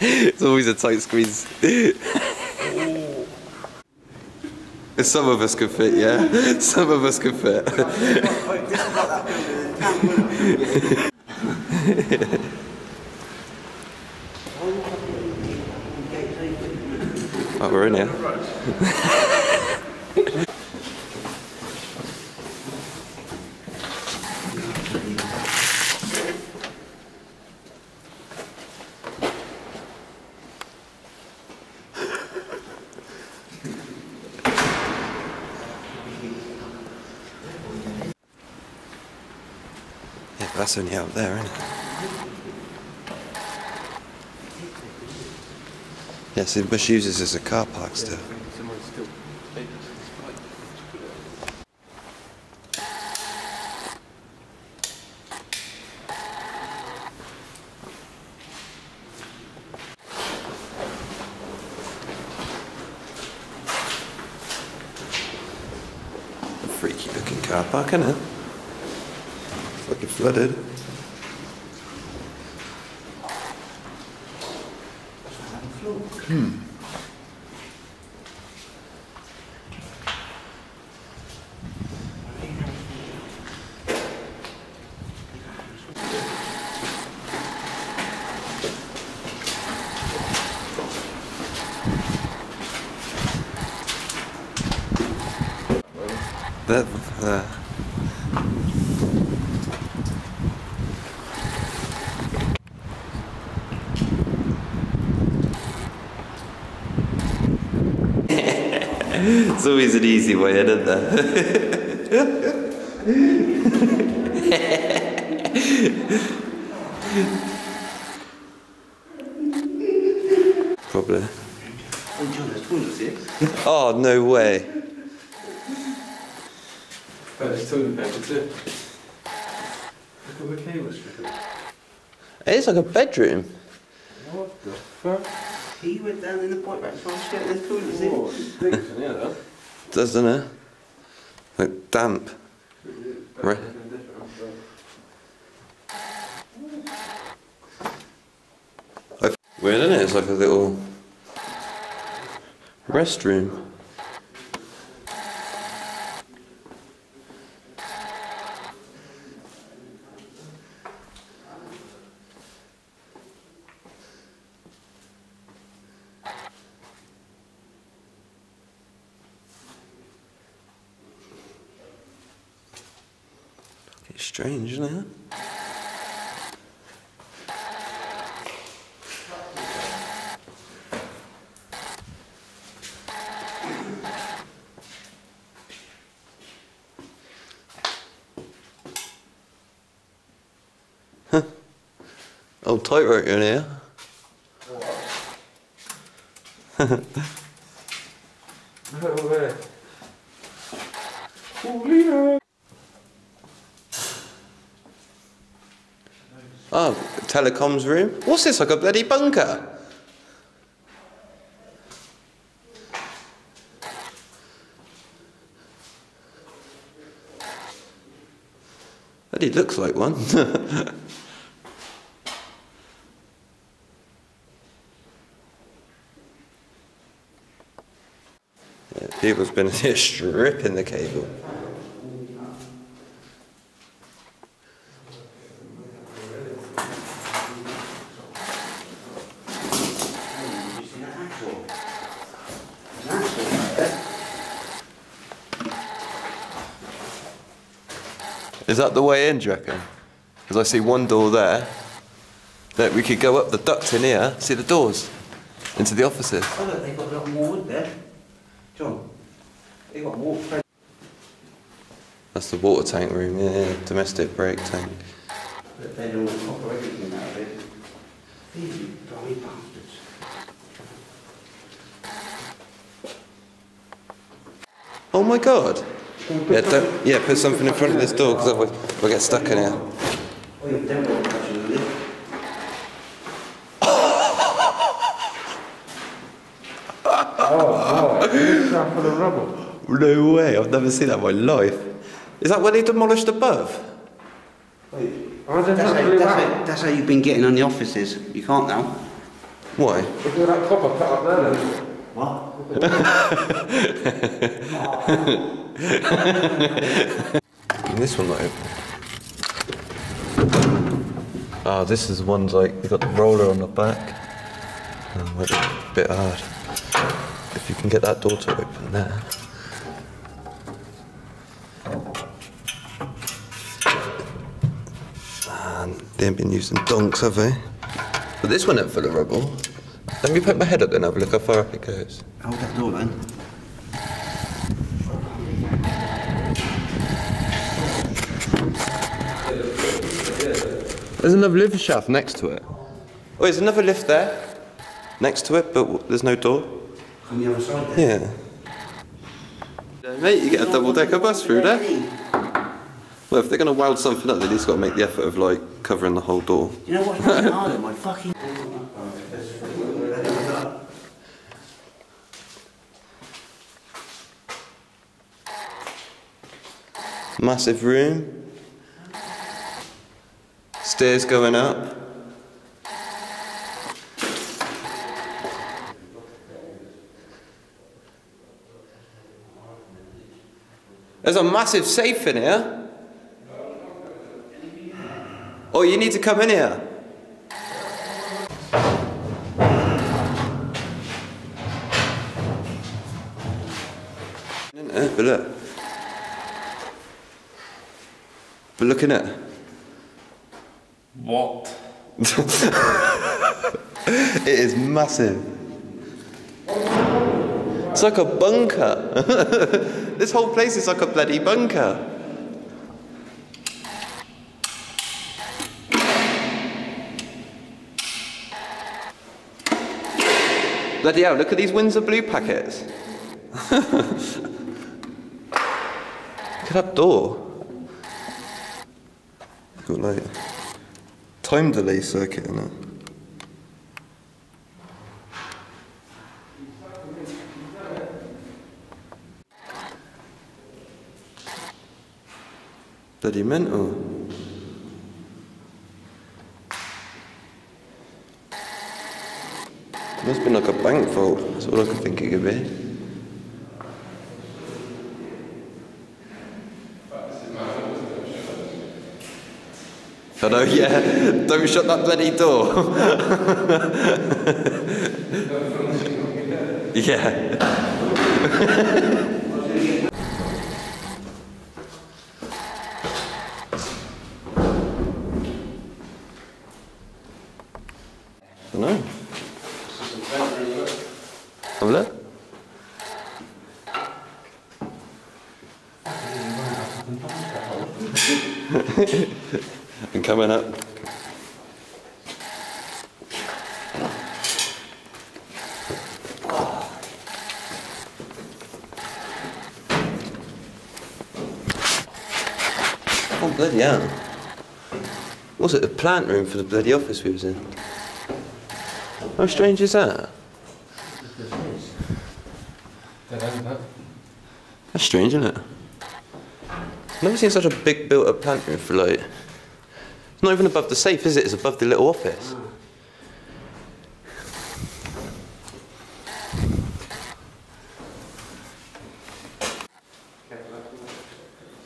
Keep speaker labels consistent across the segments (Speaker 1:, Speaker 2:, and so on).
Speaker 1: it's always a tight squeeze. Some of us could fit, yeah? Some of us could fit. oh, we're in here. That's only out there, isn't it? Yeah, see, Bush uses this as a car park still. A freaky looking car park, isn't it? Fucking flooded. That, uh, it's always an easy way, isn't there? Probably. Oh, no way.
Speaker 2: But it's toilet paper too. Look at the cable.
Speaker 1: It's like a bedroom.
Speaker 2: What the fuck?
Speaker 3: He went down in the point back from straight in the toilets in.
Speaker 2: Oh, it in here though.
Speaker 1: Doesn't it? Like damp. Right. Weird, isn't it? It's like a little restroom. Strange, isn't it? Huh. Old tightrope in here.
Speaker 2: No way. Oh,
Speaker 1: Oh, telecoms room. What's this? Like a bloody bunker? Bloody looks like one. yeah, people's been stripping the cable.
Speaker 3: You see that axle? An axle right there.
Speaker 1: Is that the way in, do you reckon? Because I see one door there. That we could go up the duct in here, see the doors into the offices.
Speaker 3: Oh look, they've got a lot more wood there. John, they've got more.
Speaker 1: That's the water tank room, yeah, yeah, domestic break tank.
Speaker 3: But they're all copper everything out of it. These bloody bastards.
Speaker 1: Oh my god! Yeah, don't, yeah, put something in front of this door because otherwise we'll get stuck in here.
Speaker 3: Oh, you're damn well touching the lid.
Speaker 2: Oh, oh, down for the rubble.
Speaker 1: No way, I've never seen that in my life. Is that where they demolished above?
Speaker 2: I don't
Speaker 3: That's
Speaker 2: know,
Speaker 3: how,
Speaker 2: blew
Speaker 3: that's,
Speaker 2: out.
Speaker 3: how, that's how you've been getting on the offices. You can't now.
Speaker 1: Why?
Speaker 2: Look at that copper cut up there then.
Speaker 3: What?
Speaker 1: This one not open. Ah, this is ones like you've got the roller on the back. Oh, a bit hard. If you can get that door to open there. Man, they ain't been using donks, have they? But this one ain't full of rubble. Let me put my head up there and have a look how far up it goes.
Speaker 3: Hold that door then.
Speaker 1: There's another lift shaft next to it. Oh, there's another lift there, next to it, but there's no door.
Speaker 3: From the other side there.
Speaker 1: Yeah. Yeah, Mate, you get a double decker bus through there. Well, if they're going to weld something up, they at least got to make the effort of like covering the whole door.
Speaker 3: You know what's really harder? My fucking.
Speaker 1: Massive room. Stairs going up. There's a massive safe in here. Oh, you need to come in here. But look. But look in it.
Speaker 2: What?
Speaker 1: It is massive. It's like a bunker. this whole place is like a bloody bunker. Bloody hell, look at these Windsor Blue packets. look at that door. Got like time delay circuit in it. Bloody mental. Must be like a bank vault. That's all I can think it could be. Know, yeah. Don't shut that bloody door. yeah. I know. Have a look. I'm coming up. Oh bloody hell. Was it the plant room for the bloody office we was in? How strange is that? That's strange, isn't it? Never seen such a big built up plant room for like. It's not even above the safe, is it? It's above the little office.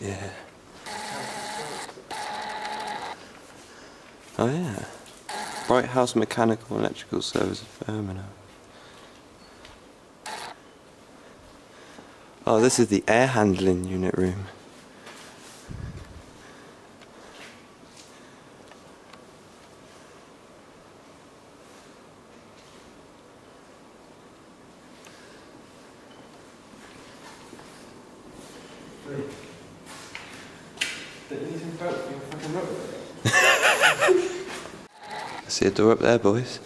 Speaker 1: Yeah. Oh yeah. Bright House Mechanical and Electrical Service of Birmingham. Oh, this is the air handling unit room.
Speaker 2: Did anything about your fucking rubber?
Speaker 1: I see a door up there, boys.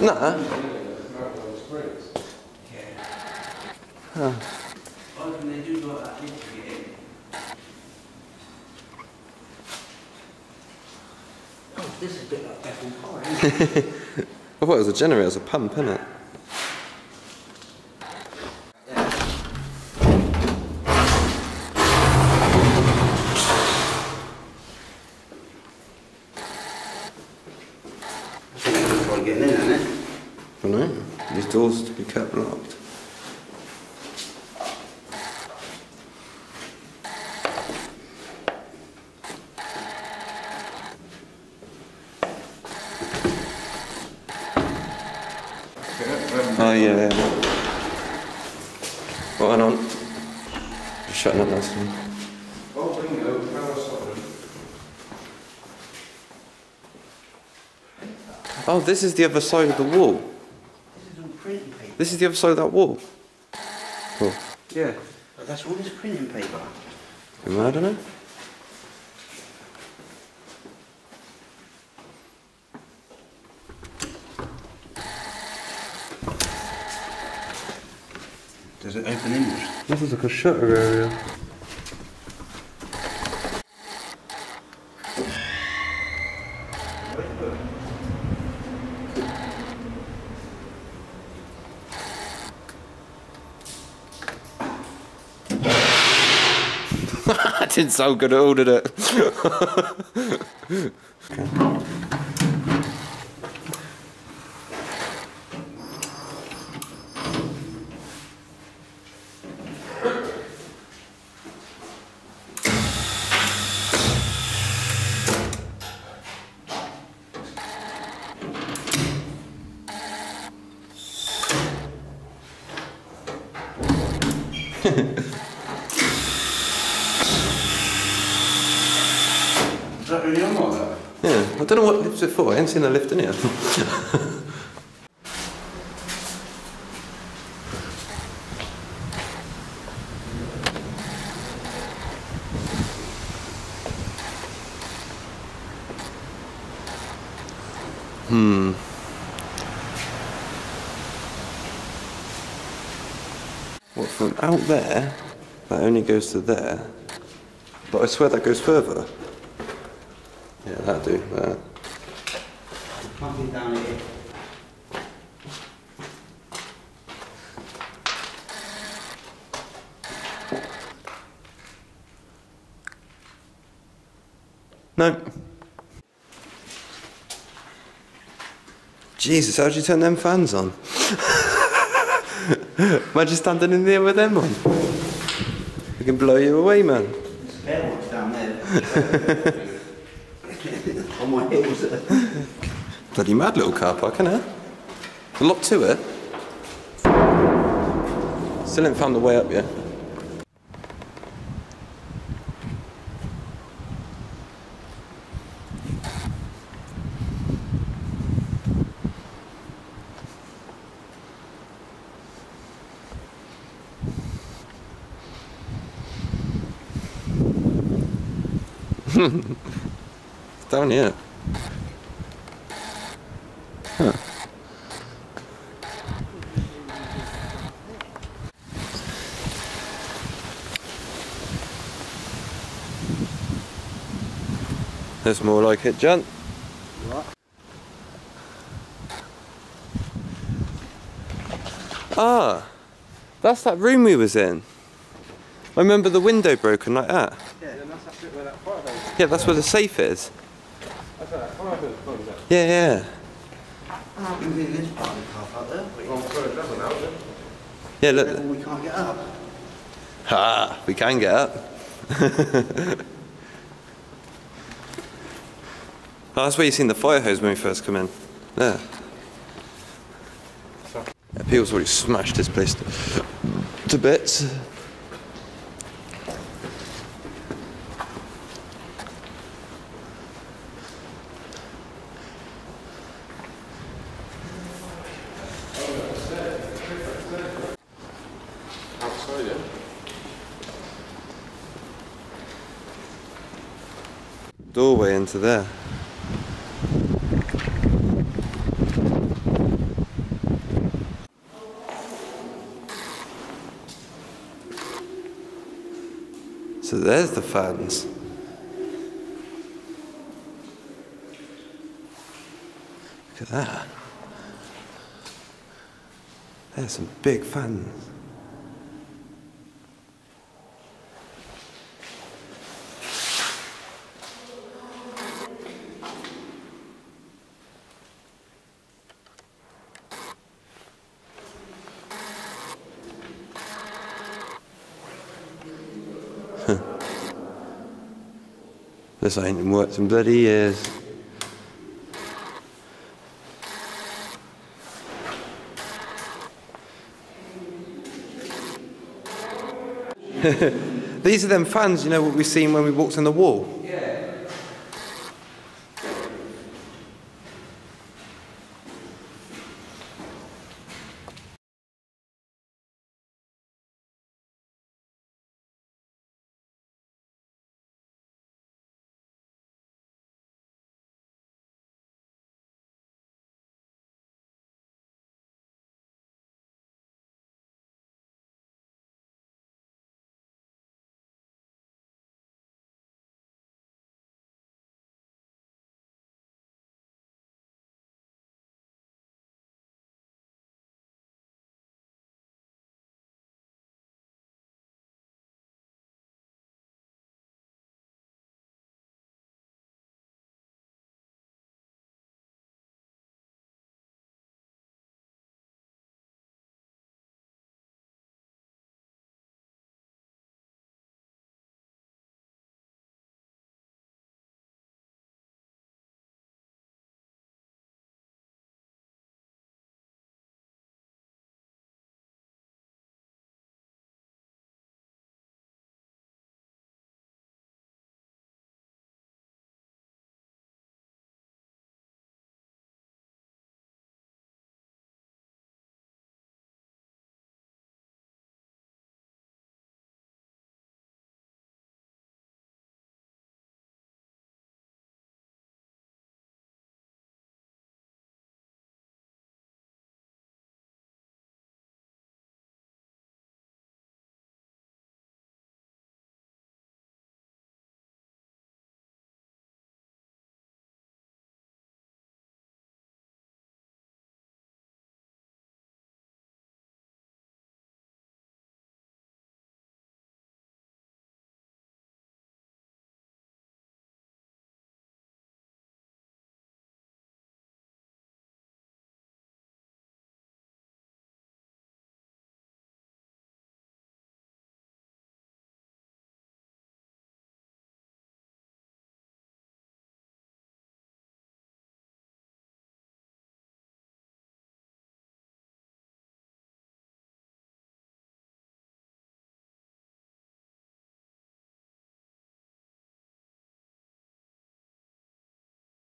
Speaker 1: Nah.
Speaker 3: Oh, this is a bit like Bethel.
Speaker 1: I thought it was a generator, it was a pump, innit?
Speaker 3: Way getting in, isn't it?
Speaker 1: I know. These doors to be kept locked. Oh yeah. Well, hang on. Just shutting up nicely.
Speaker 2: Oh, bingo, power solid.
Speaker 1: Oh, this is the other side of the wall.
Speaker 3: This is all printing paper.
Speaker 1: This is the other side of that wall. Cool.
Speaker 2: Yeah.
Speaker 3: That's all this printing paper.
Speaker 1: I don't know.
Speaker 3: Does it open inwards?
Speaker 1: This is like a shutter area. I didn't sound good all, did it?
Speaker 3: that really on like that?
Speaker 1: Yeah, I don't know what lifts it for. I haven't seen a lift in here. hmm. What from out there? That only goes to there. But I swear that goes further. Yeah, that'll do. That.
Speaker 3: Nothing down here.
Speaker 1: No. Jesus, how'd you turn them fans on? Imagine standing in there with them on. We can blow you away, man.
Speaker 3: Spare one's down there. On.
Speaker 1: Bloody mad little car park, innit? A lot to it. Still haven't found the way up yet. Down here. That's more like it, John. Ah, that's that room we was in. I remember the window broken like that.
Speaker 2: Yeah, that's where that fire.
Speaker 1: Yeah, that's where the safe is.
Speaker 2: That's where that fire hose comes out.
Speaker 1: Yeah, yeah.
Speaker 3: I can do this part of the car park there.
Speaker 2: Well, throw it down now, then.
Speaker 1: Yeah, look.
Speaker 3: We can't get up.
Speaker 1: Ha! We can get up. Oh, that's where you seen the fire hose when we first come in. There. Yeah, people's already smashed this place to, to bits. Doorway into there. So there's the fans. Look at that. There's some big fans. This ain't worked in bloody years. These are them fans, you know, what we've seen when we walked on the wall.